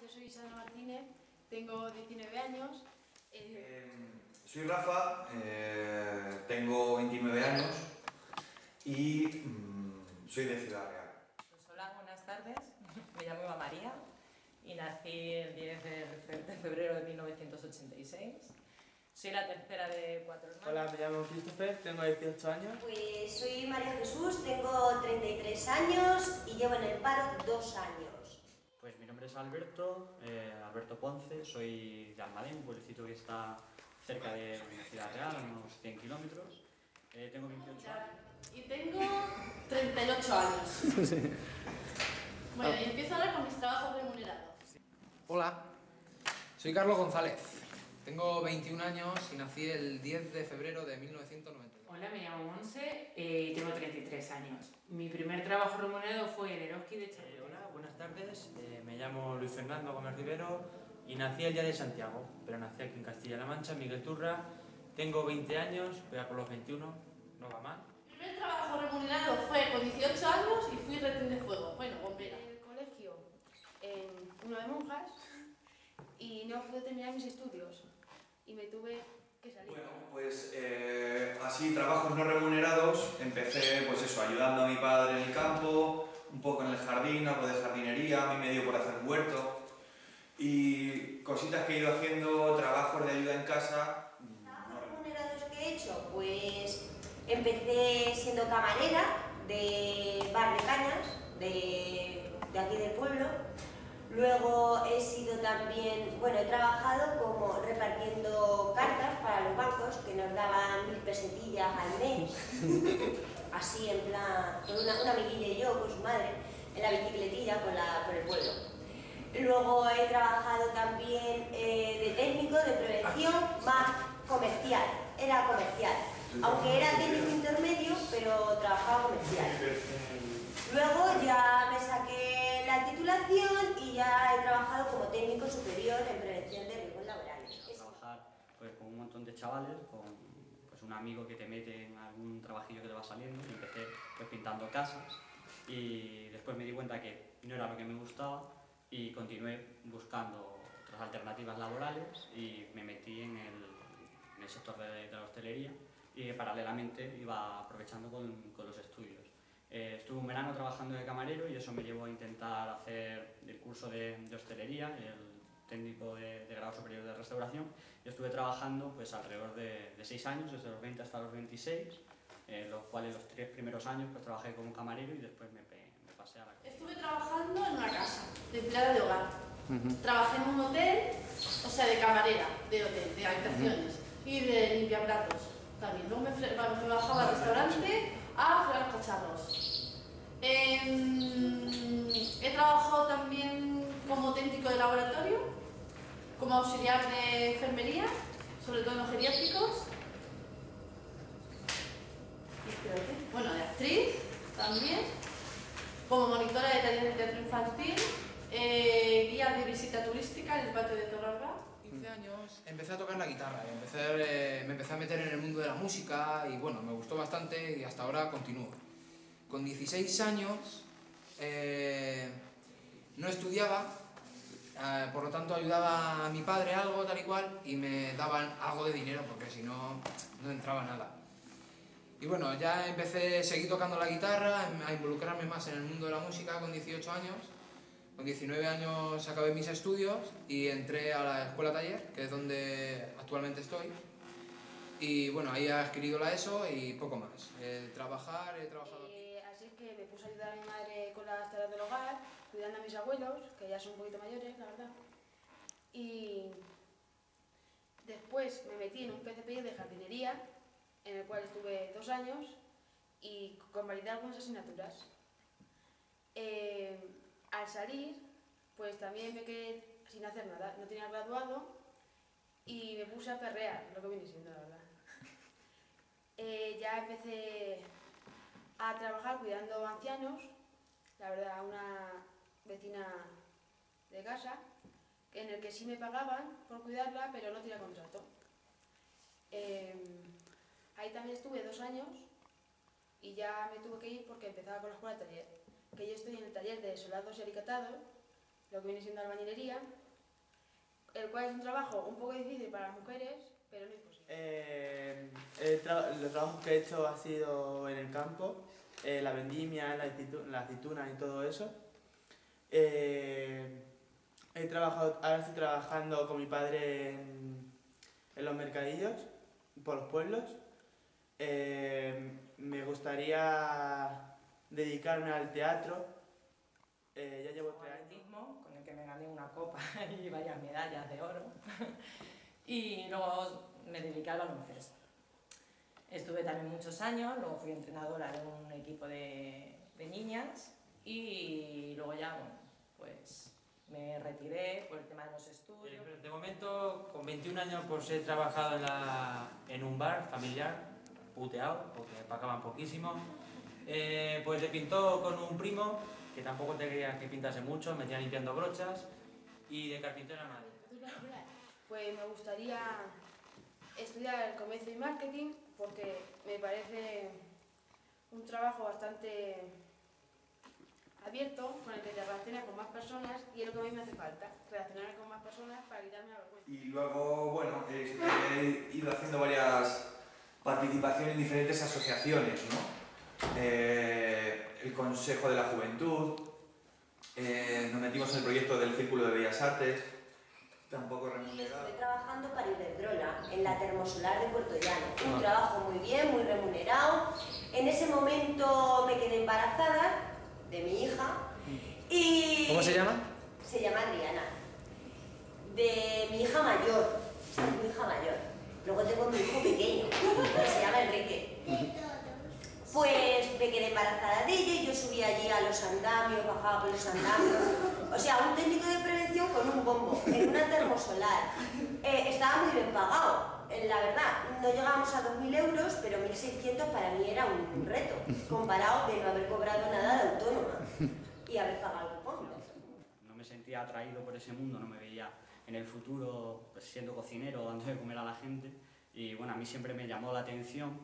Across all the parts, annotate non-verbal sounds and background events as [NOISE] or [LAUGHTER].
yo soy Isabel Martínez, tengo 19 años. Eh... soy Rafa, eh, tengo 29 años y mmm, soy de Ciudad Real. Pues hola, buenas tardes. Me llamo Eva María y nací el 10 de febrero de 1986. Soy la tercera de cuatro hermanos. Hola, me llamo Christopher, tengo 18 años. Pues soy María Jesús, tengo 33 años y llevo en el paro dos años. Es Alberto, eh, Alberto Ponce, soy de Almadén, un pueblecito que está cerca de Ciudad Real, a unos 100 kilómetros. Eh, tengo 28 años. Y tengo 38 años. [LAUGHS] Bueno, y empiezo ahora con mis trabajos remunerados. Hola, soy Carlos González. Tengo 21 años y nací el 10 de febrero de 1992. Hola, me llamo Monse y tengo 33 años. Mi primer trabajo remunerado fue en Eroski de Chile. Eh, hola, buenas tardes. Eh, me llamo Luis Fernando Gómez Rivero y nací el día de Santiago, pero nací aquí en Castilla-La Mancha, Miguel Turra. Tengo 20 años, voy a por los 21, no va mal. Mi primer trabajo remunerado fue con 18 años y fui retén de fuego, bueno, bombera. En el colegio, en uno de monjas, y no pude terminar mis estudios y me tuve. Bueno, pues eh, así, trabajos no remunerados, empecé pues eso, ayudando a mi padre en el campo, un poco en el jardín, algo de jardinería, a mí me dio por hacer un huerto y cositas que he ido haciendo, trabajos de ayuda en casa. ¿Trabajos remunerados que he hecho? Pues empecé siendo camarera de bar de cañas, de, de aquí del pueblo, Luego he sido también, bueno, he trabajado como repartiendo cartas para los bancos que nos daban mil pesetillas al mes, [LAUGHS] así en plan, con una, una amiguilla y yo, con su madre, en la bicicletilla con la, por el pueblo. Luego he trabajado también eh, de técnico de prevención más comercial, era comercial, aunque era técnico intermedio, pero trabajaba comercial. Luego ya me saqué la titulación y ya he trabajado como técnico superior en prevención de riesgos laborales. Trabajar pues, con un montón de chavales, con pues, un amigo que te mete en algún trabajillo que te va saliendo. Y empecé pues, pintando casas y después me di cuenta que no era lo que me gustaba y continué buscando otras alternativas laborales y me metí en el, en el sector de, la hostelería y paralelamente iba aprovechando con, con los estudios. Eh, estuve un verano trabajando de camarero y eso me llevó a intentar hacer el curso de, hostelería, el técnico de, grado superior de restauración, y estuve trabajando pues alrededor de, seis años, desde los 20 hasta los 26, en los cuales los tres primeros años pues trabajé como camarero y después me, pasé a la Estuve trabajando en una casa, de empleada de hogar. Trabajé en un hotel, o sea, de camarera, de hotel, de habitaciones, y de limpiaplatos también. Luego me, me bajaba al restaurante a fregar cacharros. he trabajado también como técnico de laboratorio, como auxiliar de enfermería, sobre todo en los geriátricos. Bueno, de actriz también, como monitora de talleres de teatro infantil, eh, guía de visita turística en el patio de Torralba. 15 años empecé a tocar la guitarra, empecé, me empecé a meter en el mundo de la música y bueno, me gustó bastante y hasta ahora continúo. Con 16 años eh, no estudiaba, eh, por lo tanto ayudaba a mi padre algo tal y cual y me daban algo de dinero porque si no, no entraba nada. Y bueno, ya empecé, seguí tocando la guitarra, a involucrarme más en el mundo de la música con 18 años con 19 años acabé mis estudios y entré a la escuela taller, que es donde actualmente estoy. Y bueno, ahí he adquirido la ESO y poco más. trabajar, he trabajado eh, así es que me puse a ayudar a mi madre con las tareas del hogar, cuidando a mis abuelos, que ya son un poquito mayores, la verdad. Y después me metí en un PCPI de jardinería, en el cual estuve dos años y convalidé algunas asignaturas. Eh, al salir, pues también me quedé sin hacer nada, no tenía graduado y me puse a perrear, lo que viene siendo la verdad. [LAUGHS] Eh, ya empecé a trabajar cuidando ancianos, la verdad, una vecina de casa, en el que sí me pagaban por cuidarla, pero no tenía contrato. Em, ahí también estuve dos años y ya me tuve que ir porque empezaba con la escuela de taller que yo estoy en el taller de soldados y alicatados lo que viene siendo albañilería, el cual es un trabajo un poco difícil para las mujeres, pero no imposible. Eh, el tra- los trabajos que he hecho ha sido en el campo, eh, la vendimia, la aceituna y todo eso. Eh, he trabajado, ahora estoy trabajando con mi padre en, los mercadillos, por los pueblos. Eh, me gustaría dedicarme al teatro. Eh, ya llevo tres años. con el que me gané una copa [LAUGHS] y varias medallas de oro. [LAUGHS] y luego me dediqué al baloncesto. Estuve también muchos años, luego fui entrenadora de un equipo de, niñas y luego ya, pues me retiré por el tema de los estudios. Eh, De momento, con 21 años, pues he trabajado en, la- en un bar familiar, puteado, porque pagaban poquísimo. Eh, pues le pintó con un primo, que tampoco te creías que pintase mucho, me tenía limpiando brochas, y de carpintero a madre. Pues me gustaría estudiar comercio y marketing porque me parece un trabajo bastante abierto con el que te relacionas con más personas y es lo que a mí me hace falta, relacionarme con más personas para quitarme la vergüenza. Y luego, bueno, eh, he ido haciendo varias participaciones en diferentes asociaciones, ¿no? Eh, el Consejo de la Juventud, eh, nos metimos en el proyecto del Círculo de Bellas Artes, tampoco Y remunerado. estuve trabajando para Iberdrola, en la termosolar de Puerto Llano. Un Ah. trabajo muy bien, muy remunerado. En ese momento me quedé embarazada de mi hija y... ¿Cómo se llama? Se llama Adriana. De mi hija mayor. Esta es mi hija mayor. Luego tengo mi hijo pequeño, que se llama Enrique. Pues me quedé embarazada de ella y yo subía allí a los andamios, bajaba por los andamios. O sea, un técnico de prevención con un bombo, en una termosolar. Eh, estaba muy bien pagado, la verdad. No llegábamos a 2.000 euros, pero 1.600 para mí era un reto, comparado de no haber cobrado nada de autónoma y haber pagado fondo. no me sentía atraído por ese mundo, no me veía en el futuro pues, siendo cocinero, dando de comer a la gente. Y bueno, a mí siempre me llamó la atención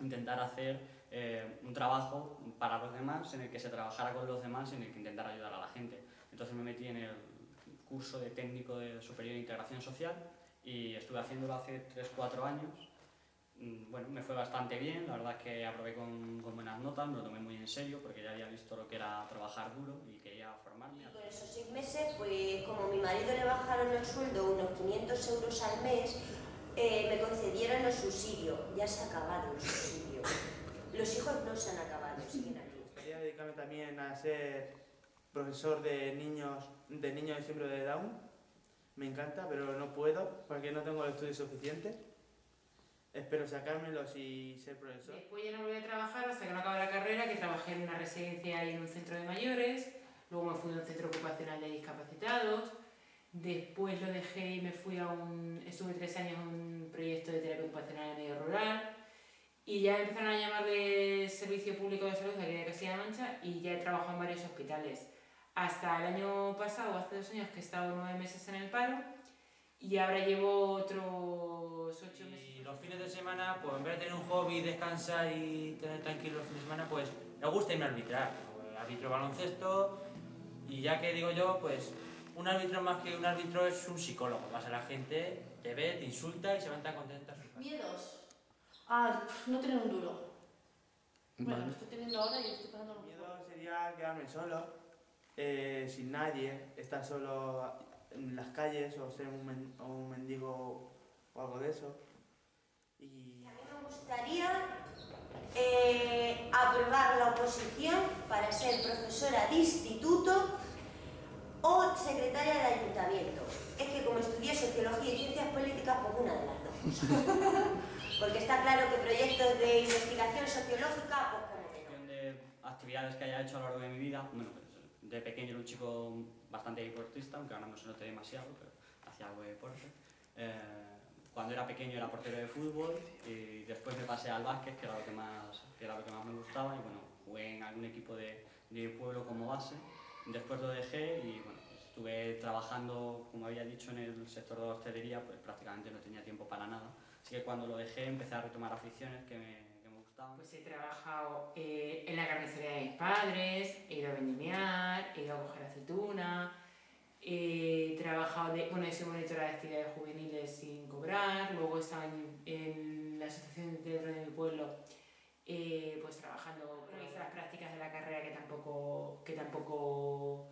intentar hacer eh, un trabajo para los demás, en el que se trabajara con los demás, en el que intentara ayudar a la gente. Entonces me metí en el curso de técnico de superior de integración social y estuve haciéndolo hace 3-4 años. Mm, Bueno, me fue bastante bien, la verdad es que aprobé con, con buenas notas, me lo tomé muy en serio porque ya había visto lo que era trabajar duro y quería formarme. Por esos seis meses, pues como a mi marido le bajaron el sueldo unos 500 euros al mes, eh, me concedieron el subsidio. Ya se ha acabado el subsidio. Los hijos no se han acabado, siguen aquí. Quería dedicarme también a ser profesor de niños de niños de síndrome de Down. Me encanta, pero no puedo porque no tengo el estudio suficiente. Espero sacármelos y ser profesor. Después ya no volví a trabajar hasta que no acabé la carrera, que trabajé en una residencia y en un centro de mayores. Luego me fui a un centro ocupacional de discapacitados. Después lo dejé y me fui a un... Estuve tres años en un proyecto de terapia ocupacional en medio rural. Y ya empezaron a llamar de Servicio Público de Salud aquí de Castilla-La Mancha y ya he trabajado en varios hospitales. Hasta el año pasado, hace dos años, que he estado nueve meses en el paro y ahora llevo otros ocho meses. Y los fines de semana, pues en vez de tener un hobby, descansar y tener tranquilo los fines de semana, pues me gusta irme a arbitrar. Pues, arbitro baloncesto y ya que digo yo, pues un árbitro más que un árbitro es un psicólogo. Vas a la gente, te ve, te insulta y se van tan contentas. Miedos. Ah, no tener un duro. Bueno, Vale. lo estoy teniendo ahora y estoy pasando lo miedo sería quedarme solo, eh, sin nadie, estar solo en las calles o ser un, men- o un mendigo o algo de eso. Y Me gustaría eh, aprobar la oposición para ser profesora de instituto o secretaria de ayuntamiento. Es que como estudié sociología y ciencias políticas, pues una de las dos. [LAUGHS] Porque está claro que proyectos de investigación sociológica, pues como que no. cuestión de actividades que haya hecho a lo largo de mi vida, bueno, pues, de pequeño era un chico bastante deportista, aunque ahora no se note demasiado, pero hacía algo de deporte. Eh, cuando era pequeño era portero de fútbol y después me pasé al básquet, que era lo que más, que era lo que más me gustaba, y bueno, jugué en algún equipo de, de pueblo como base. Después lo dejé y bueno, estuve trabajando, como había dicho, en el sector de la hostelería, pues prácticamente no tenía tiempo para nada. Así que cuando lo dejé empecé a retomar aficiones que me, que me gustaban. Pues he trabajado eh, en la carnicería de mis padres, vendimiar, he ido a coger aceituna, He trabajado, de, bueno, he sido monitora de actividades juveniles sin cobrar, luego he estado en, en la asociación de teatro de mi pueblo, eh, pues trabajando, bueno, hice las prácticas de la carrera que tampoco, que tampoco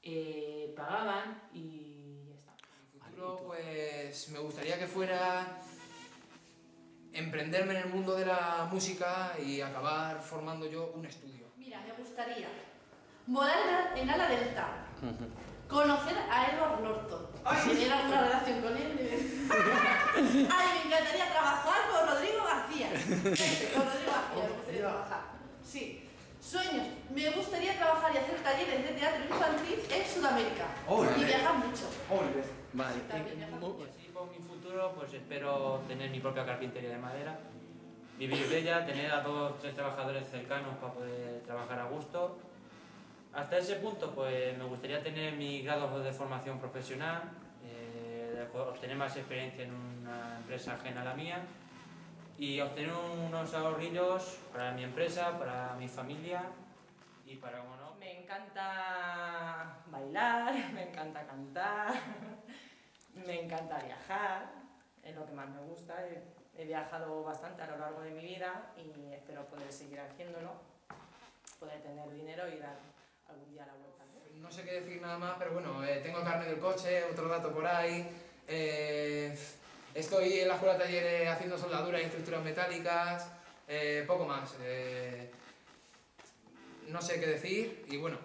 eh, pagaban y ya está. En el futuro, pues me gustaría que fuera emprenderme en el mundo de la música y acabar formando yo un estudio. Mira, me gustaría volar en ala delta, conocer a Edward Norton, tener alguna relación con él. [LAUGHS] Ay, me encantaría trabajar con Rodrigo García. [LAUGHS] Con Rodrigo García, me gustaría trabajar. Sí. Sueños. Me gustaría trabajar y hacer talleres de teatro infantil en Sudamérica. Y viajar mucho. Vale. Así por mi futuro, pues espero tener mi propia carpintería de madera, vivir de ella, tener a dos tres trabajadores cercanos para poder trabajar a gusto. Hasta ese punto, pues me gustaría tener mi grado de formación profesional, eh, obtener más experiencia en una empresa ajena a la mía y obtener unos ahorrillos para mi empresa, para mi familia y para, como no, Me encanta bailar, [LAUGHS] me encanta cantar, [LAUGHS] me encanta viajar, es lo que más me gusta. He viajado bastante a lo largo de mi vida y espero poder seguir haciéndolo, poder tener dinero y dar algún día la vuelta. ¿no? Sé qué decir nada más, pero bueno, eh, tengo carne del coche, otro dato por ahí. eh, estoy en la escuela de talleres haciendo soldadura y estructuras metálicas, eh, poco más. no sé qué decir y bueno,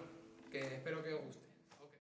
que espero que os guste.